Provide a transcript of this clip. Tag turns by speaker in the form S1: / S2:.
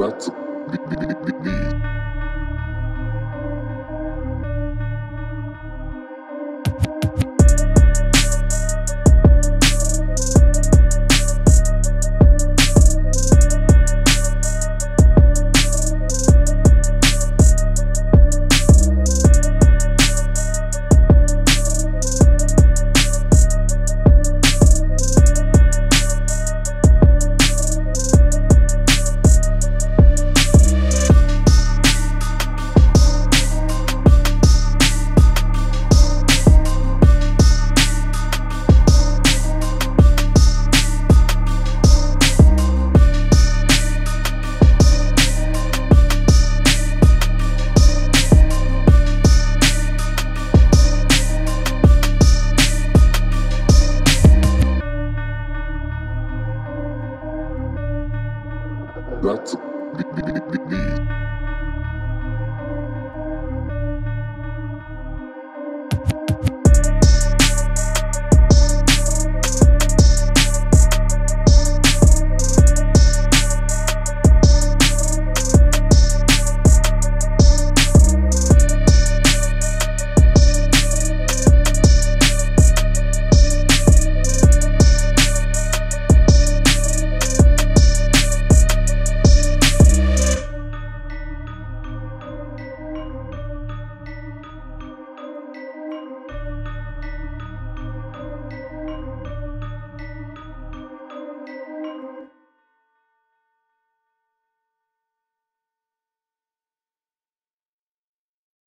S1: That's me. That's me. me, me, me.